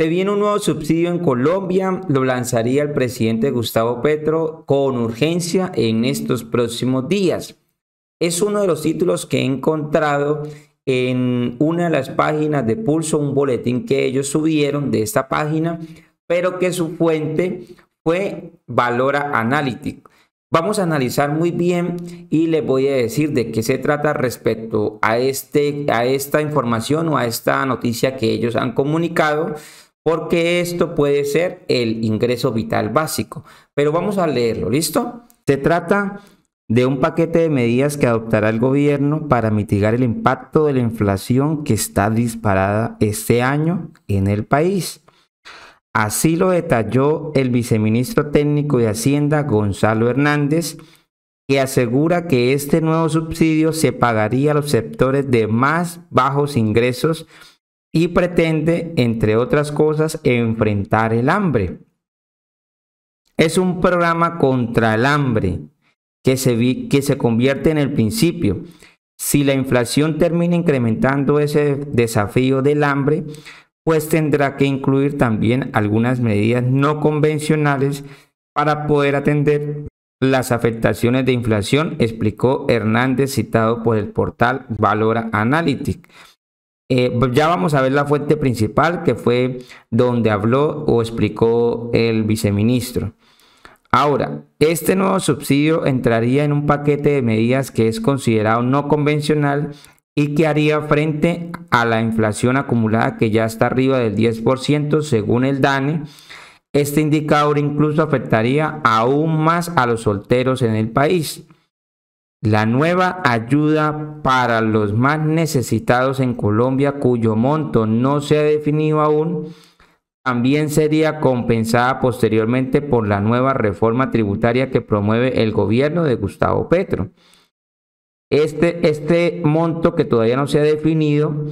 Se viene un nuevo subsidio en Colombia, lo lanzaría el presidente Gustavo Petro con urgencia en estos próximos días. Es uno de los títulos que he encontrado en una de las páginas de Pulso, un boletín que ellos subieron de esta página, pero que su fuente fue Valora Analytics. Vamos a analizar muy bien y les voy a decir de qué se trata respecto a, este, a esta información o a esta noticia que ellos han comunicado, porque esto puede ser el ingreso vital básico. Pero vamos a leerlo, ¿listo? Se trata de un paquete de medidas que adoptará el gobierno para mitigar el impacto de la inflación que está disparada este año en el país. Así lo detalló el viceministro técnico de Hacienda, Gonzalo Hernández, que asegura que este nuevo subsidio se pagaría a los sectores de más bajos ingresos y pretende, entre otras cosas, enfrentar el hambre. Es un programa contra el hambre que se, que se convierte en el principio. Si la inflación termina incrementando ese desafío del hambre, pues tendrá que incluir también algunas medidas no convencionales para poder atender las afectaciones de inflación, explicó Hernández citado por el portal Valora Analytics. Eh, ya vamos a ver la fuente principal que fue donde habló o explicó el viceministro. Ahora, este nuevo subsidio entraría en un paquete de medidas que es considerado no convencional y que haría frente a la inflación acumulada que ya está arriba del 10% según el DANE. Este indicador incluso afectaría aún más a los solteros en el país. La nueva ayuda para los más necesitados en Colombia, cuyo monto no se ha definido aún, también sería compensada posteriormente por la nueva reforma tributaria que promueve el gobierno de Gustavo Petro. Este, este monto que todavía no se ha definido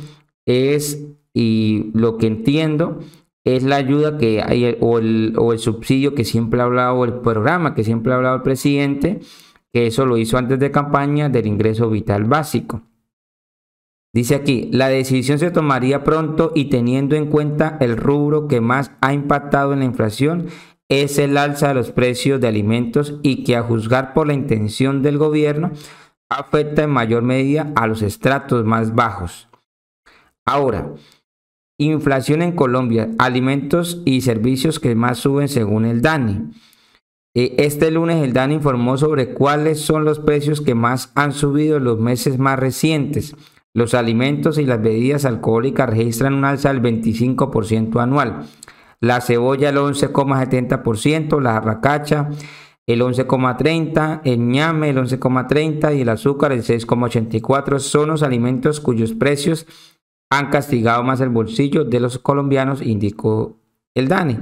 es, y lo que entiendo, es la ayuda que hay o el, o el subsidio que siempre ha hablado, el programa que siempre ha hablado el presidente, que eso lo hizo antes de campaña del ingreso vital básico. Dice aquí, la decisión se tomaría pronto y teniendo en cuenta el rubro que más ha impactado en la inflación es el alza de los precios de alimentos y que a juzgar por la intención del gobierno afecta en mayor medida a los estratos más bajos. Ahora, inflación en Colombia, alimentos y servicios que más suben según el DANI. Este lunes el DANI informó sobre cuáles son los precios que más han subido en los meses más recientes. Los alimentos y las bebidas alcohólicas registran un alza del 25% anual. La cebolla el 11,70%, la arracacha el 11,30%, el ñame el 11,30% y el azúcar el 6,84% son los alimentos cuyos precios han castigado más el bolsillo de los colombianos, indicó el DANI.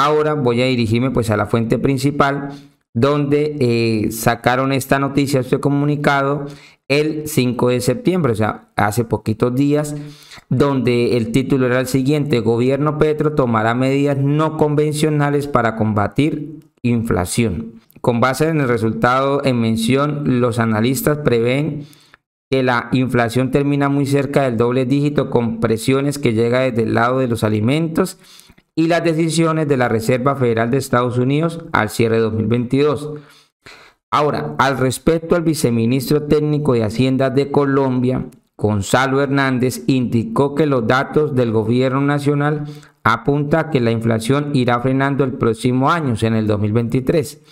Ahora voy a dirigirme pues a la fuente principal donde eh, sacaron esta noticia, este comunicado el 5 de septiembre, o sea, hace poquitos días, donde el título era el siguiente, Gobierno Petro tomará medidas no convencionales para combatir inflación. Con base en el resultado en mención, los analistas prevén que la inflación termina muy cerca del doble dígito con presiones que llega desde el lado de los alimentos y las decisiones de la Reserva Federal de Estados Unidos al cierre de 2022. Ahora, al respecto, el viceministro técnico de Hacienda de Colombia, Gonzalo Hernández, indicó que los datos del gobierno nacional apuntan a que la inflación irá frenando el próximo año, en el 2023.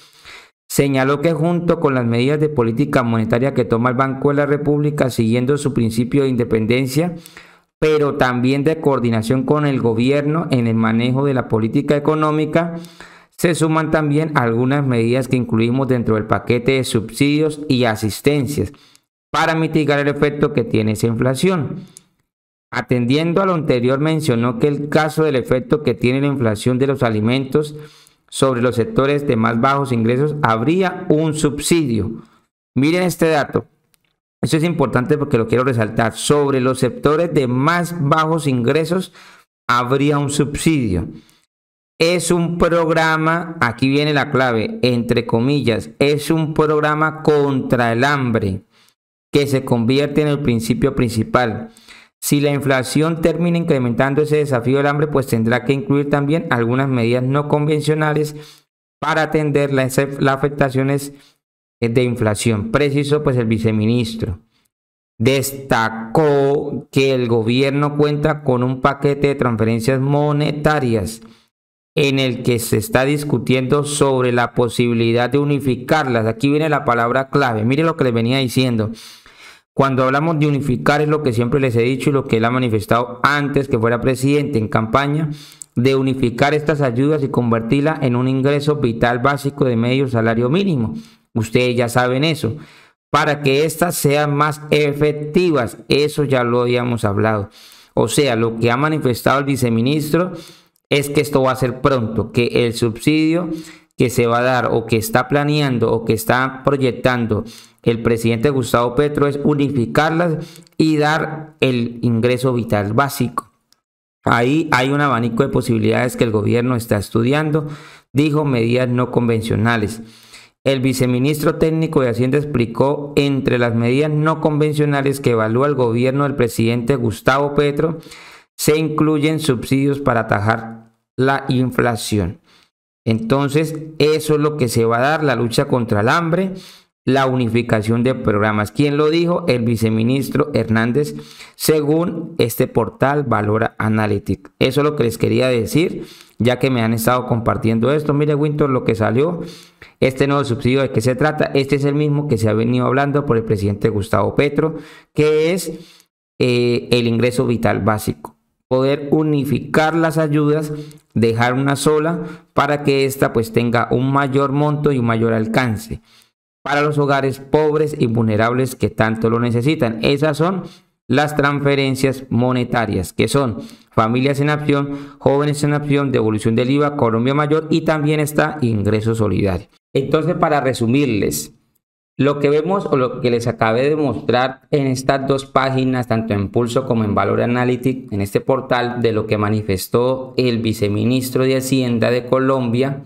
Señaló que junto con las medidas de política monetaria que toma el Banco de la República, siguiendo su principio de independencia, pero también de coordinación con el gobierno en el manejo de la política económica, se suman también algunas medidas que incluimos dentro del paquete de subsidios y asistencias para mitigar el efecto que tiene esa inflación. Atendiendo a lo anterior, mencionó que el caso del efecto que tiene la inflación de los alimentos sobre los sectores de más bajos ingresos, habría un subsidio. Miren este dato. Esto es importante porque lo quiero resaltar. Sobre los sectores de más bajos ingresos, habría un subsidio es un programa, aquí viene la clave, entre comillas, es un programa contra el hambre que se convierte en el principio principal. Si la inflación termina incrementando ese desafío del hambre, pues tendrá que incluir también algunas medidas no convencionales para atender las, afectaciones de inflación. Preciso pues el viceministro. Destacó que el gobierno cuenta con un paquete de transferencias monetarias en el que se está discutiendo sobre la posibilidad de unificarlas. Aquí viene la palabra clave. Mire lo que le venía diciendo. Cuando hablamos de unificar es lo que siempre les he dicho y lo que él ha manifestado antes que fuera presidente en campaña, de unificar estas ayudas y convertirla en un ingreso vital básico de medio salario mínimo. Ustedes ya saben eso. Para que éstas sean más efectivas. Eso ya lo habíamos hablado. O sea, lo que ha manifestado el viceministro es que esto va a ser pronto, que el subsidio que se va a dar o que está planeando o que está proyectando el presidente Gustavo Petro es unificarlas y dar el ingreso vital básico. Ahí hay un abanico de posibilidades que el gobierno está estudiando, dijo medidas no convencionales. El viceministro técnico de Hacienda explicó entre las medidas no convencionales que evalúa el gobierno del presidente Gustavo Petro se incluyen subsidios para atajar la inflación. Entonces, eso es lo que se va a dar, la lucha contra el hambre, la unificación de programas. ¿Quién lo dijo? El viceministro Hernández, según este portal Valora Analytics. Eso es lo que les quería decir, ya que me han estado compartiendo esto. Mire, Winter, lo que salió, este nuevo subsidio de qué se trata. Este es el mismo que se ha venido hablando por el presidente Gustavo Petro, que es eh, el ingreso vital básico poder unificar las ayudas, dejar una sola para que ésta pues tenga un mayor monto y un mayor alcance para los hogares pobres y vulnerables que tanto lo necesitan. Esas son las transferencias monetarias, que son familias en acción, jóvenes en acción, devolución del IVA, Colombia Mayor y también está ingreso solidario. Entonces, para resumirles, lo que vemos o lo que les acabé de mostrar en estas dos páginas, tanto en Pulso como en Valor Analytics, en este portal de lo que manifestó el viceministro de Hacienda de Colombia,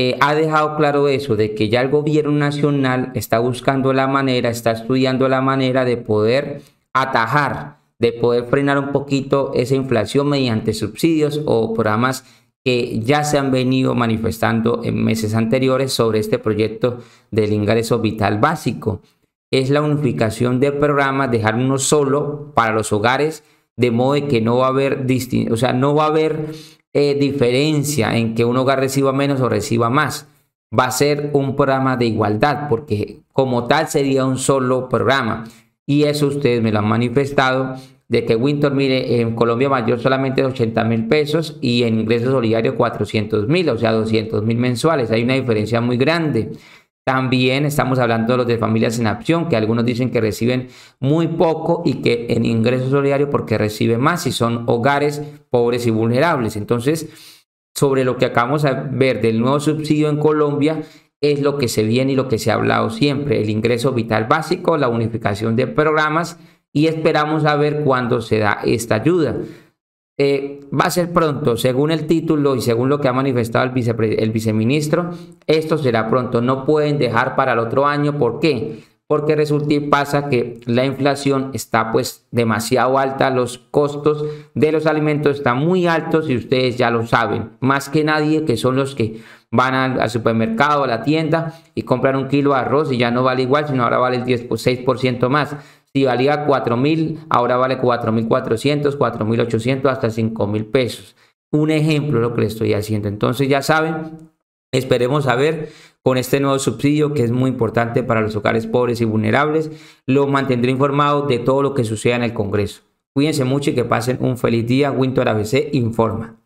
eh, ha dejado claro eso, de que ya el gobierno nacional está buscando la manera, está estudiando la manera de poder atajar, de poder frenar un poquito esa inflación mediante subsidios o programas que ya se han venido manifestando en meses anteriores sobre este proyecto del ingreso vital básico. Es la unificación de programas, dejar uno solo para los hogares, de modo que no va a haber, o sea, no va a haber eh, diferencia en que un hogar reciba menos o reciba más. Va a ser un programa de igualdad, porque como tal sería un solo programa. Y eso ustedes me lo han manifestado de que Winter, mire, en Colombia Mayor solamente 80 mil pesos y en ingresos solidarios 400 mil, o sea, 200 mil mensuales. Hay una diferencia muy grande. También estamos hablando de los de familias en acción, que algunos dicen que reciben muy poco y que en ingresos solidarios porque reciben más y son hogares pobres y vulnerables. Entonces, sobre lo que acabamos de ver del nuevo subsidio en Colombia, es lo que se viene y lo que se ha hablado siempre, el ingreso vital básico, la unificación de programas y esperamos a ver cuándo se da esta ayuda. Eh, va a ser pronto, según el título y según lo que ha manifestado el, viceministro, esto será pronto, no pueden dejar para el otro año, ¿por qué? Porque resulta y pasa que la inflación está pues demasiado alta, los costos de los alimentos están muy altos y ustedes ya lo saben, más que nadie que son los que van al, supermercado, a la tienda y compran un kilo de arroz y ya no vale igual, sino ahora vale el 10, 6% más. Si valía 4 mil, ahora vale 4 mil 400, 4 mil 800, hasta 5 mil pesos. Un ejemplo lo que le estoy haciendo. Entonces ya saben, esperemos a ver con este nuevo subsidio que es muy importante para los hogares pobres y vulnerables. Lo mantendré informado de todo lo que suceda en el Congreso. Cuídense mucho y que pasen un feliz día. Winter ABC informa.